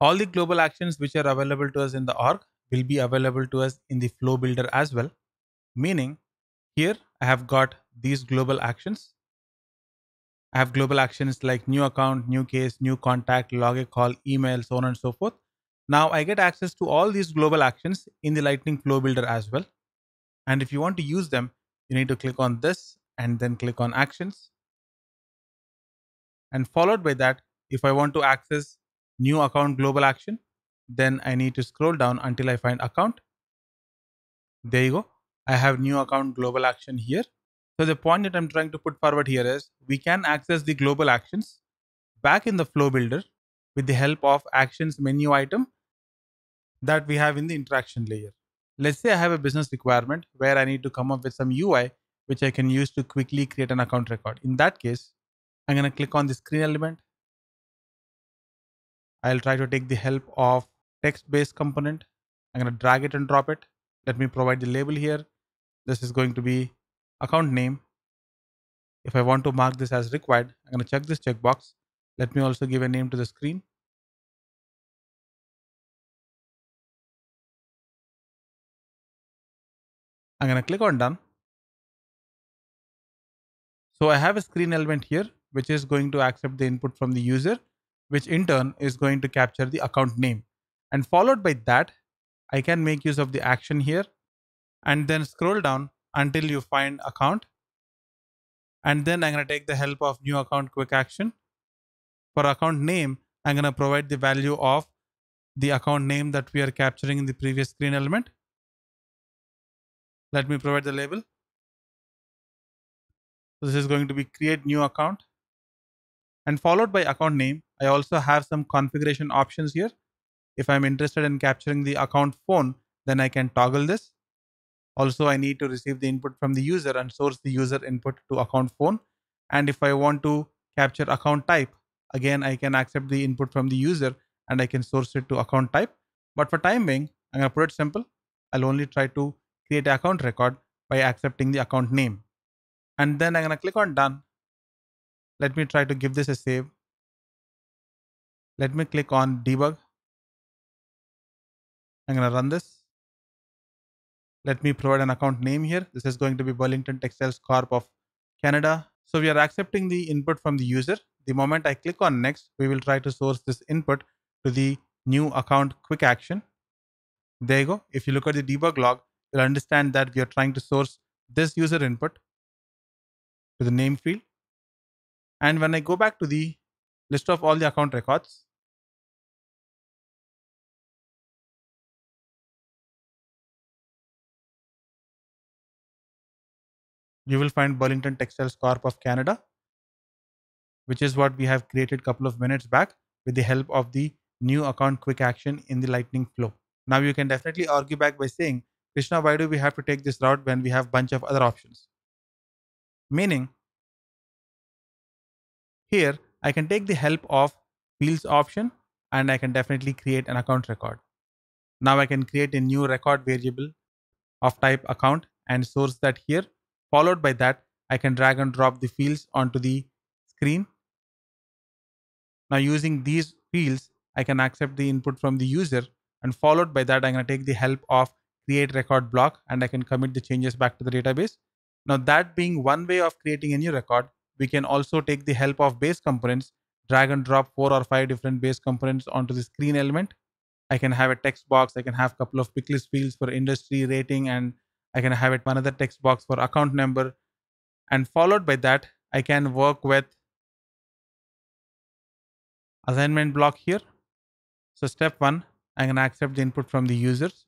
All the global actions which are available to us in the org will be available to us in the flow builder as well. Meaning here I have got these global actions. I have global actions like new account, new case, new contact, log a call, email, so on and so forth. Now I get access to all these global actions in the Lightning Flow Builder as well. And if you want to use them, you need to click on this and then click on actions. And followed by that, if I want to access new account global action, then I need to scroll down until I find account. There you go. I have new account global action here. So the point that I'm trying to put forward here is we can access the global actions back in the flow builder with the help of actions menu item that we have in the interaction layer. Let's say I have a business requirement where I need to come up with some UI which I can use to quickly create an account record. In that case, I'm going to click on the screen element. I'll try to take the help of text based component. I'm going to drag it and drop it. Let me provide the label here. This is going to be account name. If I want to mark this as required, I'm going to check this checkbox. Let me also give a name to the screen. I'm going to click on done. So I have a screen element here, which is going to accept the input from the user, which in turn is going to capture the account name. And followed by that, I can make use of the action here and then scroll down until you find account. And then I'm going to take the help of new account quick action. For account name, I'm going to provide the value of the account name that we are capturing in the previous screen element. Let me provide the label. This is going to be create new account and followed by account name. I also have some configuration options here. If I'm interested in capturing the account phone, then I can toggle this. Also, I need to receive the input from the user and source the user input to account phone. And if I want to capture account type, again, I can accept the input from the user and I can source it to account type. But for time being, I'm to put it simple. I'll only try to create account record by accepting the account name. And then I'm to click on done. Let me try to give this a save. Let me click on debug. I'm going to run this. Let me provide an account name here. This is going to be Burlington Textiles Corp of Canada. So we are accepting the input from the user. The moment I click on next, we will try to source this input to the new account quick action. There you go. If you look at the debug log, you'll understand that we are trying to source this user input to the name field. And when I go back to the list of all the account records, you will find Burlington Textiles Corp of Canada, which is what we have created a couple of minutes back with the help of the new account quick action in the lightning flow. Now you can definitely argue back by saying Krishna, why do we have to take this route when we have bunch of other options? Meaning, here I can take the help of fields option and I can definitely create an account record. Now I can create a new record variable of type account and source that here. Followed by that, I can drag and drop the fields onto the screen. Now using these fields, I can accept the input from the user and followed by that, I'm going to take the help of create record block and I can commit the changes back to the database. Now that being one way of creating a new record, we can also take the help of base components, drag and drop four or five different base components onto the screen element. I can have a text box, I can have a couple of pick list fields for industry rating, and I can have it another text box for account number. And followed by that, I can work with assignment block here. So step one, I'm going to accept the input from the users.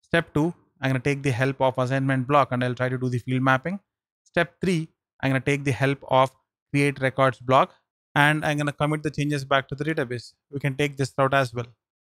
Step 2, I'm going to take the help of assignment block and I'll try to do the field mapping. Step 3, I'm going to take the help of create records block and I'm going to commit the changes back to the database. We can take this route as well.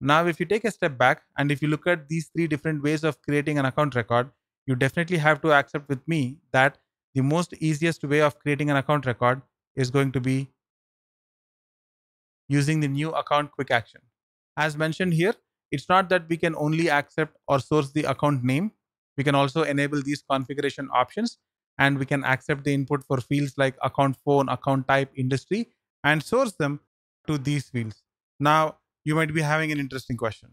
Now, if you take a step back and if you look at these three different ways of creating an account record, you definitely have to accept with me that the most easiest way of creating an account record is going to be using the new account quick action. As mentioned here, it's not that we can only accept or source the account name. We can also enable these configuration options and we can accept the input for fields like account phone, account type, industry, and source them to these fields. Now, you might be having an interesting question.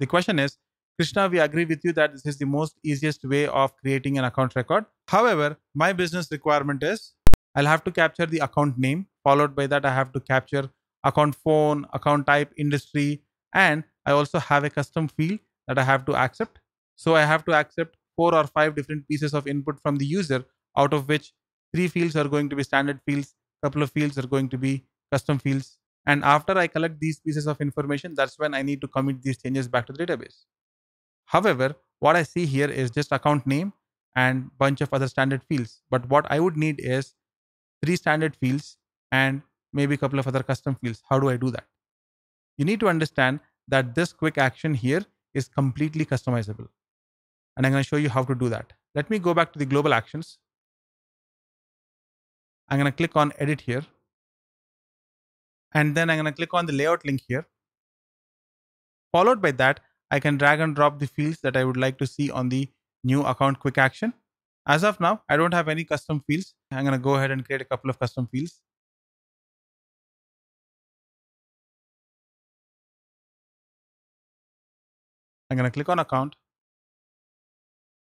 The question is, Krishna, we agree with you that this is the most easiest way of creating an account record. However, my business requirement is I'll have to capture the account name. Followed by that, I have to capture account phone, account type, industry, and I also have a custom field that I have to accept. So I have to accept four or five different pieces of input from the user, out of which three fields are going to be standard fields, couple of fields are going to be custom fields. And after I collect these pieces of information, that's when I need to commit these changes back to the database. However, what I see here is just account name and bunch of other standard fields. But what I would need is three standard fields and maybe a couple of other custom fields. How do I do that? You need to understand that this quick action here is completely customizable. And I'm going to show you how to do that. Let me go back to the global actions. I'm going to click on edit here. And then I'm going to click on the layout link here. Followed by that, I can drag and drop the fields that I would like to see on the new account quick action. As of now, I don't have any custom fields. I'm going to go ahead and create a couple of custom fields. I'm going to click on account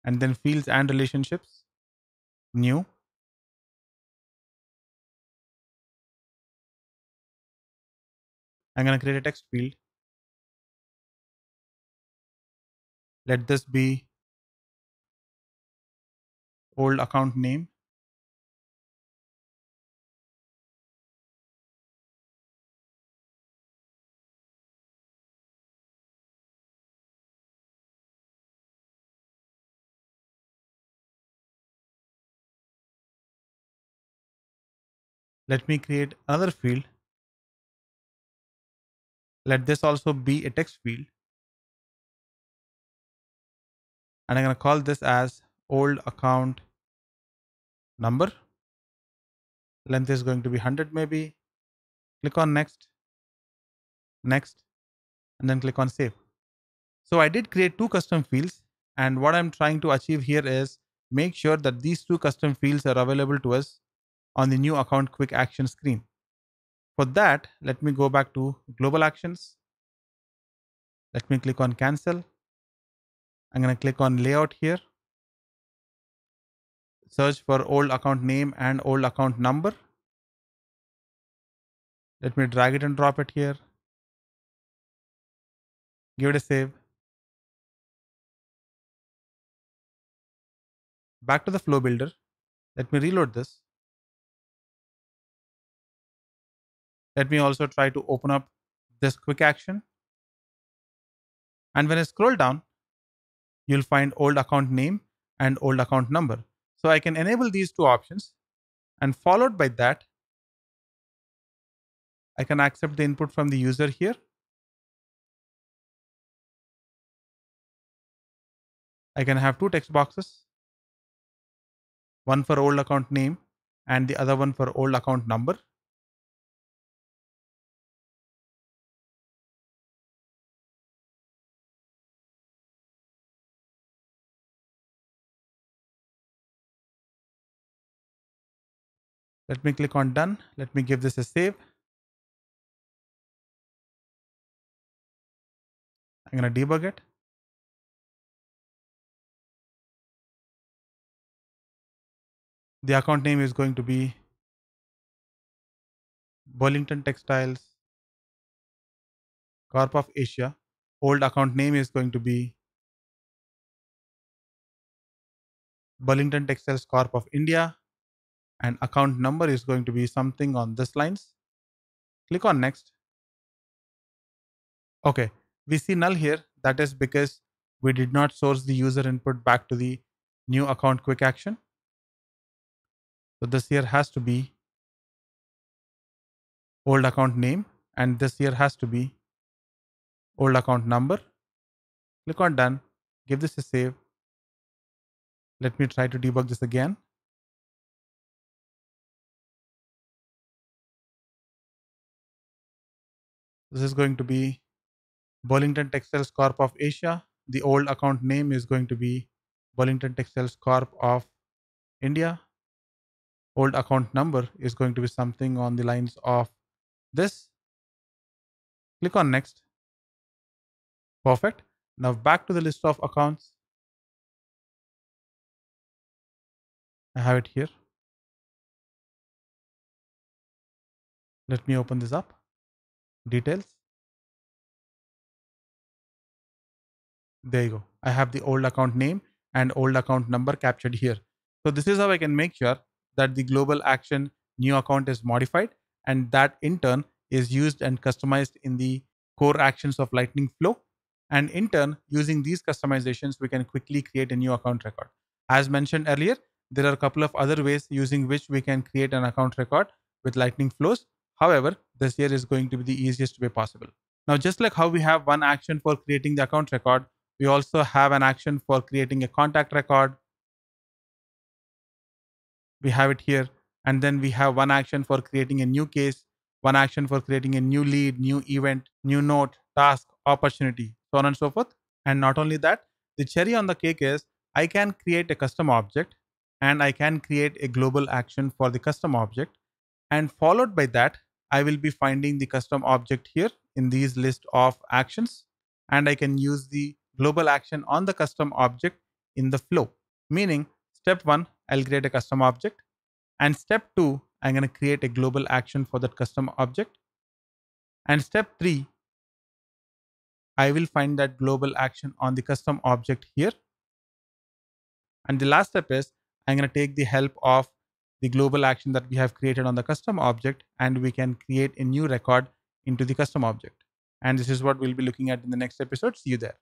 and then fields and relationships, new. I'm going to create a text field. Let this be old account name. Let me create another field. Let this also be a text field. And I'm going to call this as old account number. Length is going to be 100 maybe. Click on next, next, and then click on save. So I did create two custom fields. And what I'm trying to achieve here is make sure that these two custom fields are available to us on the new account quick action screen. For that, let me go back to global actions. Let me click on cancel. I'm going to click on layout here. Search for old account name and old account number. Let me drag it and drop it here. Give it a save. Back to the flow builder. Let me reload this. Let me also try to open up this quick action. And when I scroll down, you'll find old account name and old account number. So I can enable these two options and followed by that, I can accept the input from the user here. I can have two text boxes, one for old account name and the other one for old account number. Let me click on done. Let me give this a save. I'm going to debug it. The account name is going to be Burlington Textiles Corp of Asia. Old account name is going to be Burlington Textiles Corp of India and account number is going to be something on this lines. Click on next. Okay, we see null here. That is because we did not source the user input back to the new account quick action. So this here has to be old account name and this here has to be old account number. Click on done. Give this a save. Let me try to debug this again. This is going to be Burlington Textiles Corp of Asia. The old account name is going to be Burlington Textiles Corp of India. Old account number is going to be something on the lines of this. Click on next. Perfect. Now back to the list of accounts. I have it here. Let me open this up. Details. There you go. I have the old account name and old account number captured here. So this is how I can make sure that the global action new account is modified and that in turn is used and customized in the core actions of Lightning Flow. And in turn, using these customizations, we can quickly create a new account record. As mentioned earlier, there are a couple of other ways using which we can create an account record with Lightning Flows. However, this year is going to be the easiest way possible. Now, just like how we have one action for creating the account record, we also have an action for creating a contact record. We have it here. And then we have one action for creating a new case, one action for creating a new lead, new event, new note, task, opportunity, so on and so forth. And not only that, the cherry on the cake is I can create a custom object and I can create a global action for the custom object. And followed by that, I will be finding the custom object here in these list of actions. And I can use the global action on the custom object in the flow. Meaning, step one, I'll create a custom object. And step two, I'm going to create a global action for that custom object. And step three, I will find that global action on the custom object here. And the last step is I'm going to take the help of the global action that we have created on the custom object and we can create a new record into the custom object. And this is what we'll be looking at in the next episode. See you there.